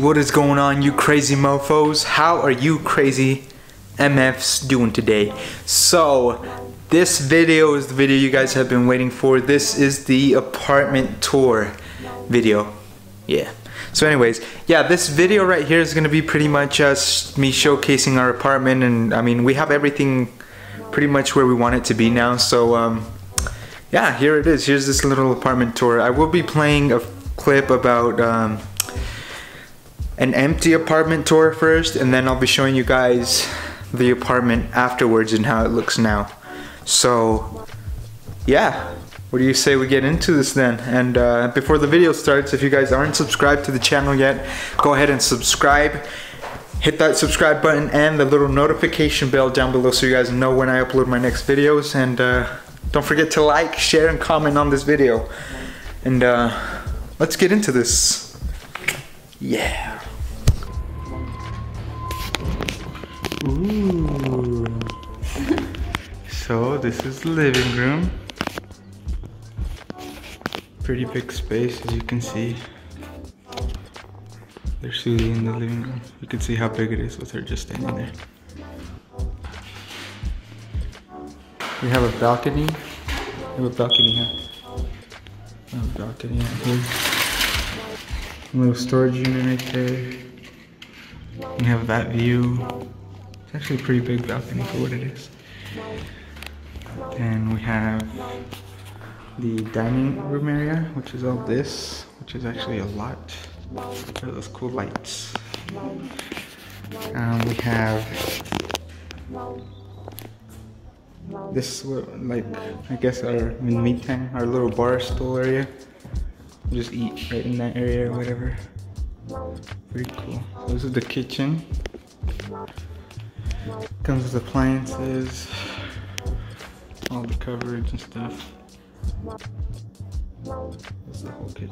what is going on you crazy mofos? How are you crazy MFs doing today? So, this video is the video you guys have been waiting for. This is the apartment tour video. Yeah. So anyways, yeah, this video right here is gonna be pretty much just me showcasing our apartment and I mean, we have everything pretty much where we want it to be now. So, um, yeah, here it is. Here's this little apartment tour. I will be playing a clip about um, an empty apartment tour first and then I'll be showing you guys the apartment afterwards and how it looks now. So yeah, what do you say we get into this then? And uh, before the video starts, if you guys aren't subscribed to the channel yet, go ahead and subscribe. Hit that subscribe button and the little notification bell down below so you guys know when I upload my next videos. And uh, don't forget to like, share, and comment on this video. And uh, let's get into this. Yeah. Ooh. so this is the living room. Pretty big space as you can see. There's Susie in the living room. You can see how big it is with her just standing there. We have a balcony. We have a balcony here. We have a balcony right here. A little storage unit right there. We have that view. It's actually a pretty big balcony for what it is. And we have the dining room area, which is all this, which is actually a lot. Look at those cool lights. Um, we have this, like, I guess our in meat time, our little bar stool area. Just eat right in that area or whatever. Pretty cool. So this is the kitchen. Comes with appliances, all the coverage and stuff. That's the whole kitchen.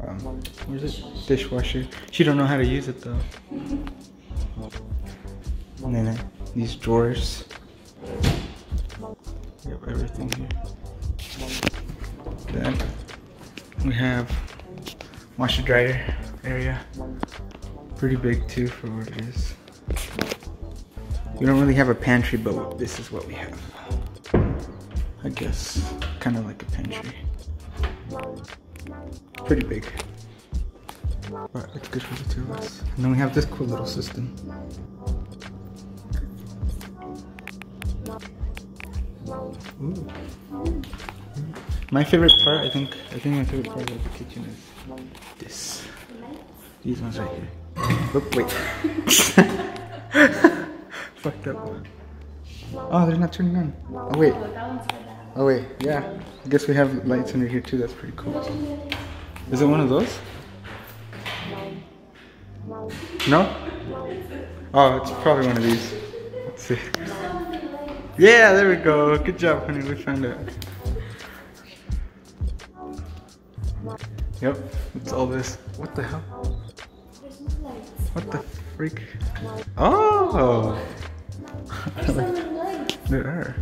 Um, where's it? Dishwasher. She don't know how to use it though. And then uh, these drawers. We have everything here. Then we have washer dryer area. Pretty big too for what it is. We don't really have a pantry, but this is what we have. I guess, kind of like a pantry. Pretty big. But it's good for the two of us. And then we have this cool little system. Ooh. My favorite part, I think, I think my favorite part of the kitchen is this. These ones right here. Oh, wait. Fucked up. Oh, they're not turning on. Oh, wait. Oh, wait. Yeah. I guess we have lights under here too. That's pretty cool. Is it one of those? No? Oh, it's probably one of these. Let's see. Yeah, there we go. Good job, honey. We found it. Yep, it's all this. What the hell? What the freak? Oh! there are.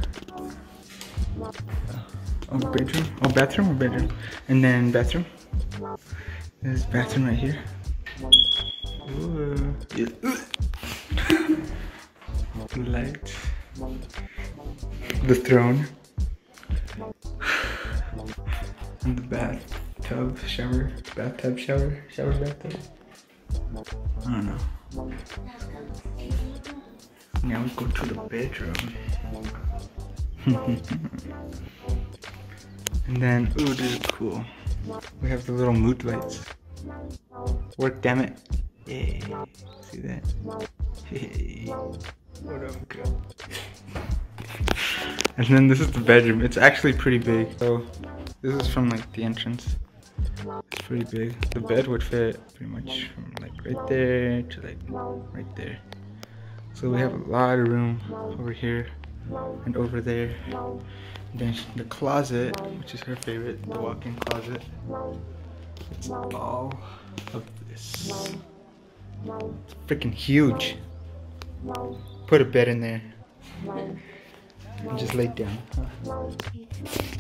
Oh, bedroom? Oh, bathroom or bedroom? And then bathroom. There's bathroom right here. Ooh. Light. The throne. And the bathtub, shower, bathtub, shower, shower, bathtub. I don't know. Now we go to the bedroom. and then, ooh, this is cool. We have the little mood lights. Work, damn it. Yeah. See that? Hey. What up, girl? And then this is the bedroom. It's actually pretty big. So this is from like the entrance. It's pretty big. The bed would fit pretty much from like right there to like right there. So we have a lot of room over here and over there. And then the closet, which is her favorite, the walk-in closet. It's all of this. It's freaking huge. Put a bed in there. And just laid down. Huh?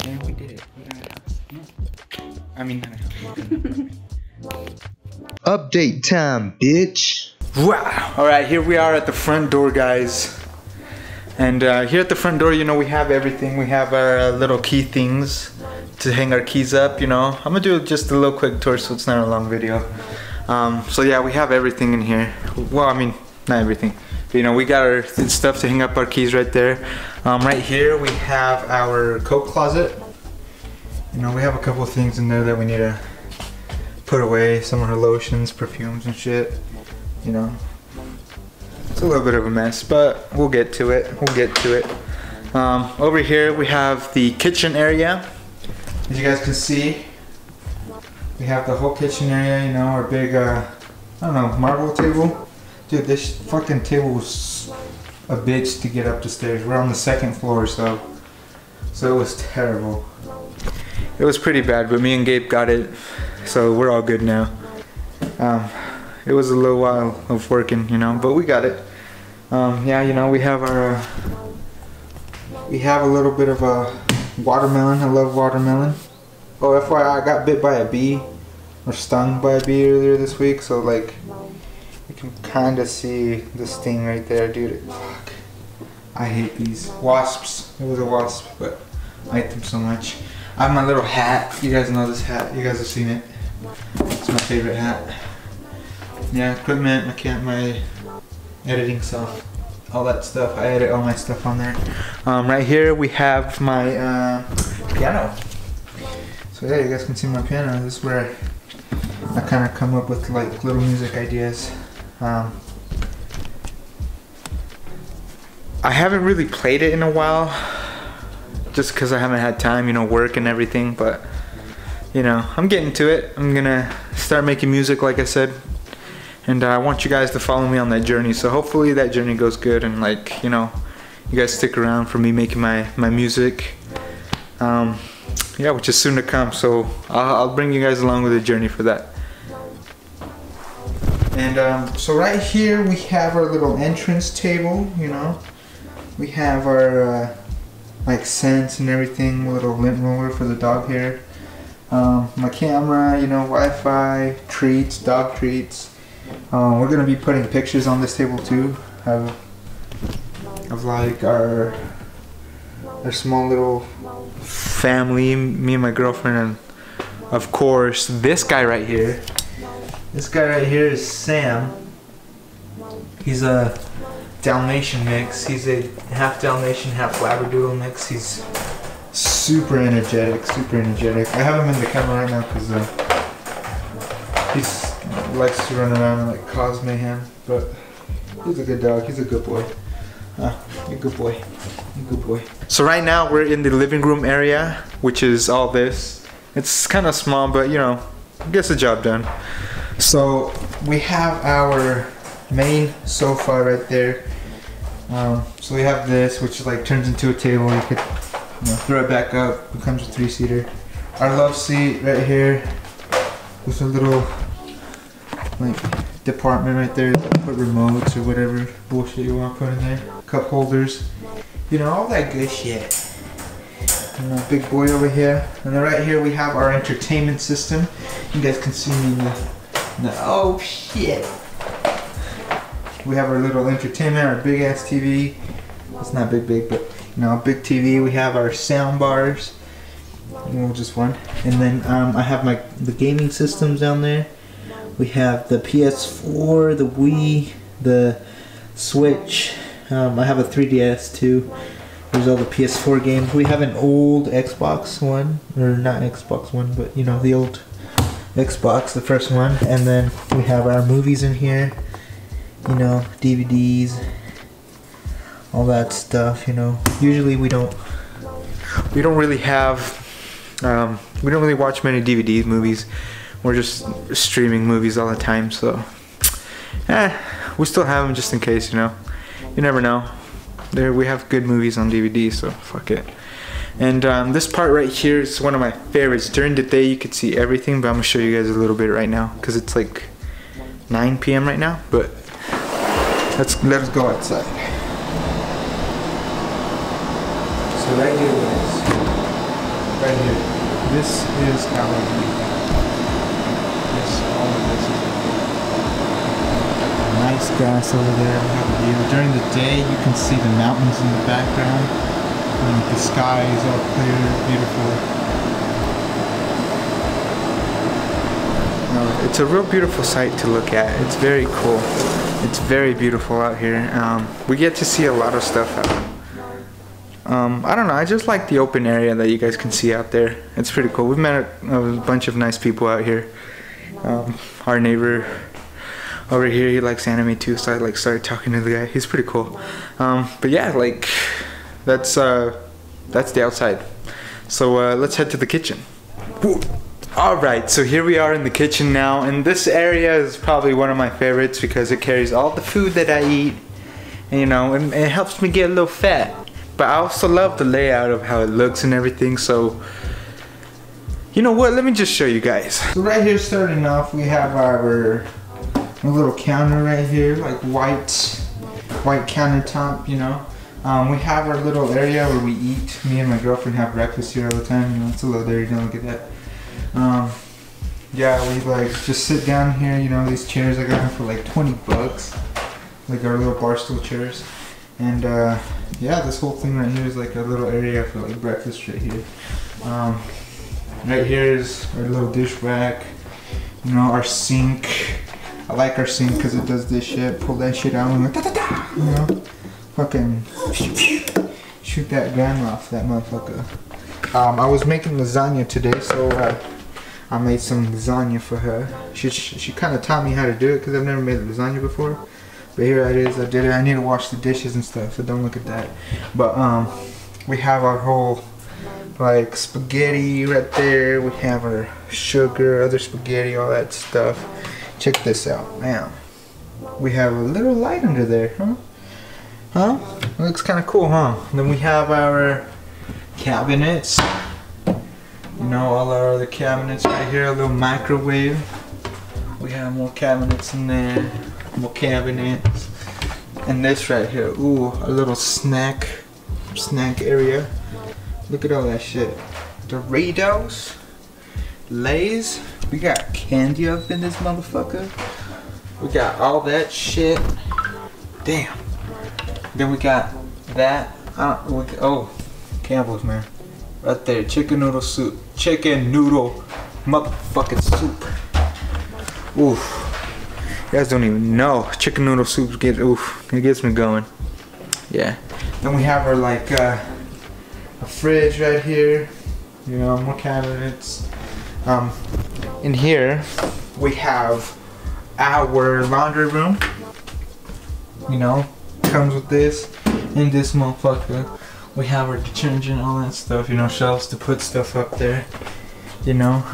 Yeah, we did it. We got a house. No. I mean, not a house. Update time, bitch. Wow. All right, here we are at the front door, guys. And uh, here at the front door, you know, we have everything. We have our uh, little key things to hang our keys up, you know. I'm gonna do just a little quick tour so it's not a long video. Um, so yeah, we have everything in here. Well, I mean, not everything. You know, we got our stuff to hang up our keys right there. Um, right here, we have our coat closet. You know, we have a couple things in there that we need to put away. Some of her lotions, perfumes and shit. You know, it's a little bit of a mess, but we'll get to it. We'll get to it. Um, over here we have the kitchen area. As you guys can see, we have the whole kitchen area, you know, our big, uh, I don't know, marble table. Dude, this fucking table was a bitch to get up the stairs. We're on the second floor, so, so it was terrible. It was pretty bad, but me and Gabe got it, so we're all good now. Um, it was a little while of working, you know, but we got it. Um, yeah, you know, we have our, uh, we have a little bit of a watermelon. I love watermelon. Oh, FYI, I got bit by a bee, or stung by a bee earlier this week, so like, you can kind of see the sting right there, dude. Fuck. I hate these wasps. It was a wasp, but I hate them so much. I have my little hat. You guys know this hat. You guys have seen it. It's my favorite hat yeah, equipment, my cam, my editing stuff, all that stuff. I edit all my stuff on there. Um, right here we have my uh, piano. So yeah, you guys can see my piano. This is where I kind of come up with like little music ideas. Um, I haven't really played it in a while, just because I haven't had time, you know, work and everything. But you know, I'm getting to it. I'm gonna start making music, like I said, and uh, I want you guys to follow me on that journey. So hopefully that journey goes good and like you know, you guys stick around for me making my my music. Um, yeah, which is soon to come. So I'll, I'll, bring you guys along with the journey for that. And um, so right here we have our little entrance table. You know, we have our uh, like scents and everything. Little lint roller for the dog hair. Um, my camera, you know, Wi-Fi, treats, dog treats. Um, we're gonna be putting pictures on this table too of, of like our our small little family, me and my girlfriend, and of course this guy right here. This guy right here is Sam. He's a Dalmatian mix. He's a half Dalmatian, half Labradoodle mix. He's super energetic, super energetic. I have him in the camera right now because uh, he's likes to run around and like cause mayhem, but he's a good dog. He's a good boy. Uh, a good boy. A good boy. So right now we're in the living room area, which is all this. It's kind of small, but you know, gets the job done. So we have our main sofa right there. Um, so we have this, which like turns into a table. You could you know, throw it back up, becomes a three-seater. Our love seat right here with a little like department right there. Put remotes or whatever bullshit you want to put in there. Cup holders. You know, all that good shit. And a big boy over here. And then right here we have our entertainment system. You guys can see me in the, the oh shit. We have our little entertainment, our big ass TV. It's not big big, but you know, big TV. We have our sound bars. Know, just one. And then um, I have my the gaming systems down there. We have the PS4, the Wii, the Switch. Um, I have a 3DS too. There's all the PS4 games. We have an old Xbox One, or not Xbox One, but you know the old Xbox, the first one. And then we have our movies in here. You know, DVDs, all that stuff. You know, usually we don't we don't really have um, we don't really watch many DVD movies we're just streaming movies all the time, so eh, we still have them just in case, you know. You never know. There we have good movies on DVD, so fuck it. And um, this part right here is one of my favorites. During the day you could see everything, but I'm gonna show you guys a little bit right now because it's like 9 p.m. right now. But let's let us go outside. So right here, guys. Right here. This is our view. This, all of this is nice grass over there. We have a view. During the day, you can see the mountains in the background. And the sky is all clear, beautiful. No, it's a real beautiful sight to look at. It's very cool. It's very beautiful out here. Um, we get to see a lot of stuff out. Um, I don't know. I just like the open area that you guys can see out there. It's pretty cool. We've met a, a bunch of nice people out here. Um, our neighbor over here, he likes anime too, so I like started talking to the guy. He's pretty cool. Um, but yeah, like that's uh, that's the outside. So uh, let's head to the kitchen. Alright, so here we are in the kitchen now, and this area is probably one of my favorites because it carries all the food that I eat, and you know, it, it helps me get a little fat. But I also love the layout of how it looks and everything, so you know what, let me just show you guys. So right here starting off, we have our little counter right here, like white, white countertop, you know. Um, we have our little area where we eat. Me and my girlfriend have breakfast here all the time. You know, it's a little dirty. Don't look at that. Um, yeah, we like just sit down here. You know, these chairs I got them for like 20 bucks, like our little bar stool chairs. And uh, yeah, this whole thing right here is like a little area for like breakfast right here. Um, right here is our little dish rack. You know, our sink. I like our sink because it does this shit. Pull that shit out and like da da da. You know, fucking shoot that gun off that motherfucker. Um, I was making lasagna today, so uh, I made some lasagna for her. She she kind of taught me how to do it because I've never made lasagna before. But here it is. I did it. I need to wash the dishes and stuff, so don't look at that. But um, we have our whole like spaghetti right there. We have our sugar, other spaghetti, all that stuff. Check this out, man. We have a little light under there, huh? Huh? looks kind of cool, huh? Then we have our cabinets. You know, all our other cabinets right here. A little microwave. We have more cabinets in there. More cabinets. And this right here. Ooh, a little snack snack area. Look at all that shit. Doritos. Lay's. We got candy up in this motherfucker. We got all that shit. Damn. Then we got that. We, oh, Campbell's, man. Right there, chicken noodle soup. Chicken noodle motherfucking soup. Oof. You guys don't even know. Chicken noodle soup get oof. It gets me going. Yeah. Then we have our like uh, a fridge right here. You know, more cabinets. Um, in here we have our laundry room. You know, comes with this. and this motherfucker, we have our detergent, all that stuff. You know, shelves to put stuff up there. You know,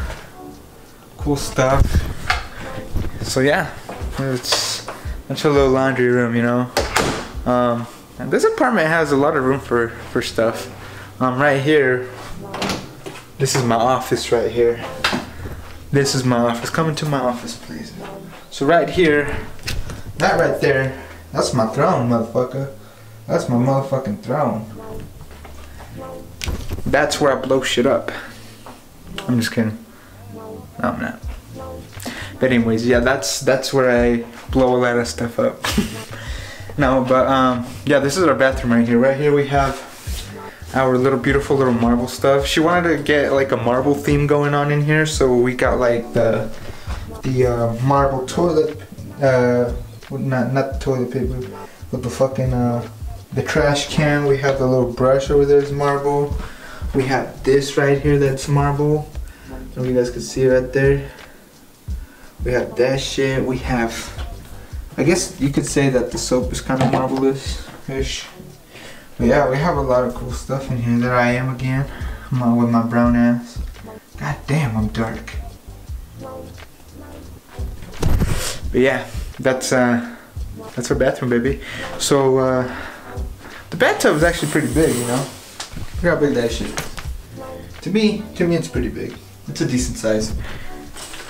cool stuff. So yeah, it's it's a little laundry room. You know, um, and this apartment has a lot of room for for stuff. Um, right here, this is my office right here. This is my office. Come into my office, please. So right here, that right there, that's my throne, motherfucker. That's my motherfucking throne. That's where I blow shit up. I'm just kidding. No, I'm not. But anyways, yeah, that's that's where I blow a lot of stuff up. no, but um, yeah, this is our bathroom right here. Right here we have our little beautiful little marble stuff. She wanted to get like a marble theme going on in here, so we got like the the uh, marble toilet, uh, not not the toilet paper, but the fucking uh, the trash can. We have the little brush over there is marble. We have this right here that's marble. I don't know if you guys can see right there. We have that shit. We have, I guess you could say that the soap is kind of marvelous-ish. But yeah, we have a lot of cool stuff in here. There I am again, my, with my brown ass. God damn, I'm dark. But yeah, that's uh, that's our bathroom, baby. So uh, the bathtub is actually pretty big, you know. Look how big that shit. is. To me, to me, it's pretty big. It's a decent size.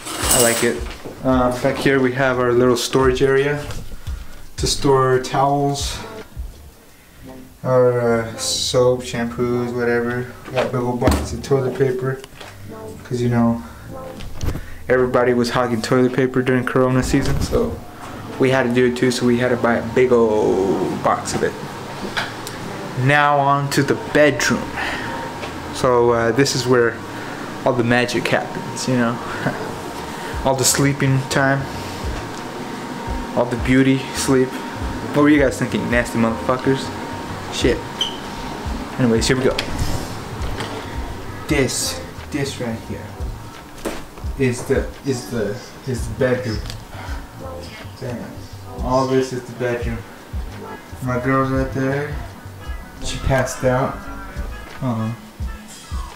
I like it. Uh, back here we have our little storage area to store towels our uh, soap, shampoos, whatever. We got big old boxes of toilet paper. Cause you know, everybody was hogging toilet paper during Corona season, so we had to do it too. So we had to buy a big old box of it. Now on to the bedroom. So uh, this is where all the magic happens, you know. all the sleeping time, all the beauty sleep. What were you guys thinking, nasty motherfuckers? Shit. Anyways, here we go. This, this right here is the is the is the bedroom. All this is the bedroom. My girl's right there. She passed out. Oh,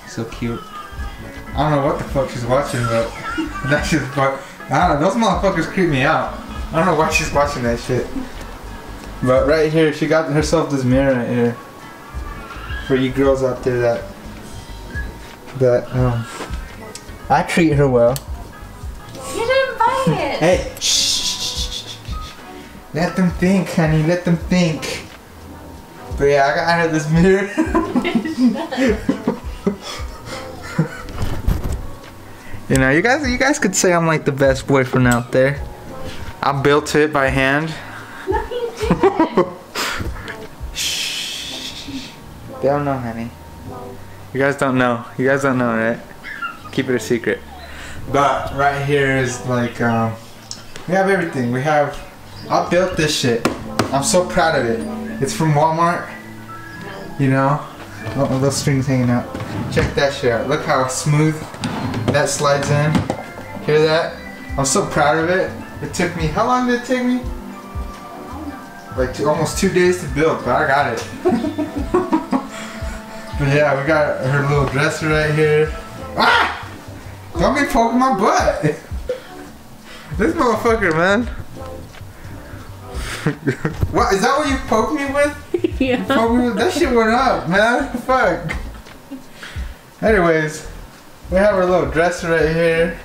so cute. I don't know what the fuck she's watching, but that shit's fuck. I don't know. Those motherfuckers creep me out. I don't know why she's watching that shit. But right here, she got herself this mirror right here. For you girls out there that that um I treat her well. You didn't buy it. Hey, shh. Let them think, honey. Let them think. But yeah, I got out of this mirror. you know, you guys, you guys could say I'm like the best boyfriend out there. I built it by hand. Shh. They don't know, honey. You guys don't know. You guys don't know, right? Keep it a secret. But right here is like, um, we have everything. We have, I built this shit. I'm so proud of it. It's from Walmart. You know, oh, those strings hanging out. Check that shit out. Look how smooth that slides in. Hear that? I'm so proud of it. It took me, how long did it take me? Like two, almost two days to build, but I got it. but yeah, we got her little dresser right here. Ah! Don't be poking my butt. this motherfucker, man. What is that what you poked me with? yeah. Poke me with- that shit went up, man. Fuck. Anyways, we have our little dresser right here.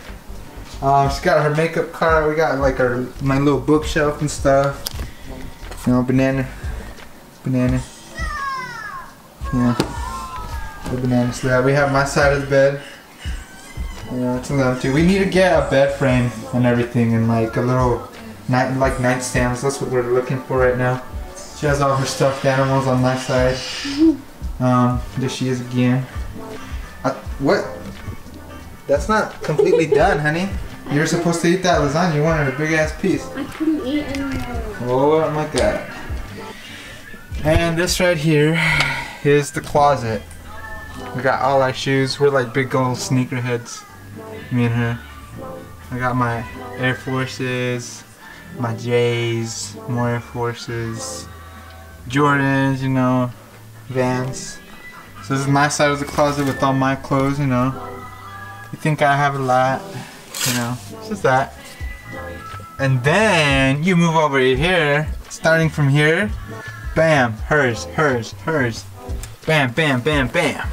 Um, she's got her makeup cart. We got like our my little bookshelf and stuff. You know, banana, banana. Yeah, the banana slab. We have my side of the bed. You know, it's empty. We need to get a bed frame and everything, and like a little night like nightstands. That's what we're looking for right now. She has all her stuffed animals on my side. Um, there she is again. Uh, what? That's not completely done, honey. You're supposed to eat that lasagna. You wanted a big ass piece. I couldn't eat anymore. Oh my god. And this right here is the closet. We got all our shoes. We're like big old sneakerheads. Me and her. I got my Air Forces, my J's, more Air Forces, Jordans, you know, Vans. So this is my side of the closet with all my clothes, you know. You think I have a lot, you know. It's just that. And then you move over here, starting from here, bam, hers, hers, hers, bam, bam, bam, bam.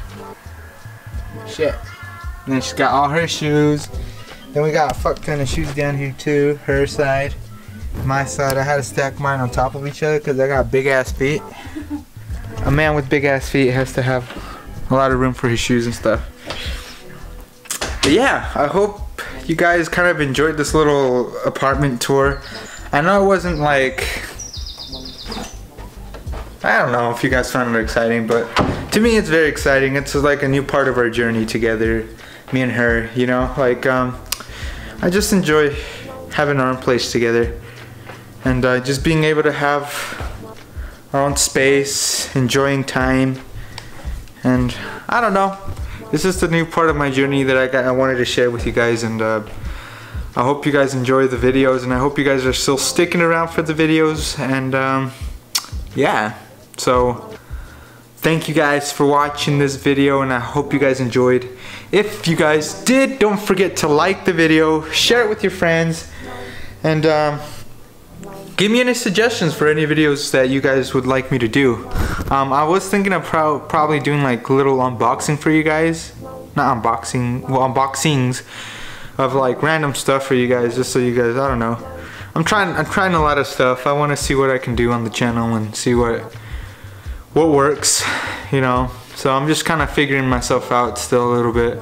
Shit. And then she's got all her shoes. Then we got a fuck ton of shoes down here too. Her side, my side. I had to stack mine on top of each other because I got big ass feet. A man with big ass feet has to have a lot of room for his shoes and stuff. But yeah, I hope you guys kind of enjoyed this little apartment tour. I know it wasn't like I don't know if you guys found it exciting, but to me it's very exciting. It's like a new part of our journey together, me and her, you know? Like um I just enjoy having our own place together and uh, just being able to have our own space, enjoying time, and I don't know. This is the new part of my journey that I got, I wanted to share with you guys, and uh, I hope you guys enjoy the videos, and I hope you guys are still sticking around for the videos, and um, yeah. So thank you guys for watching this video, and I hope you guys enjoyed. If you guys did, don't forget to like the video, share it with your friends, and um, give me any suggestions for any videos that you guys would like me to do. Um, I was thinking of pro probably doing like little unboxing for you guys. Not unboxing, well unboxings of like random stuff for you guys, just so you guys, I don't know. I'm trying, I'm trying a lot of stuff. I want to see what I can do on the channel and see what, what works, you know. So I'm just kind of figuring myself out still a little bit.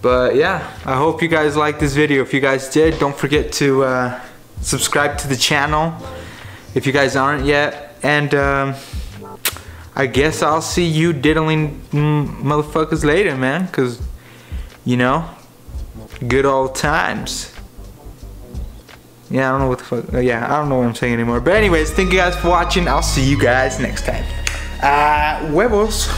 But yeah, I hope you guys liked this video. If you guys did, don't forget to uh, subscribe to the channel if you guys aren't yet. And um, I guess I'll see you diddling motherfuckers later, man. Cause you know, good old times. Yeah, I don't know what the fuck. Uh, yeah, I don't know what I'm saying anymore. But anyways, thank you guys for watching. I'll see you guys next time. Uh, huevos.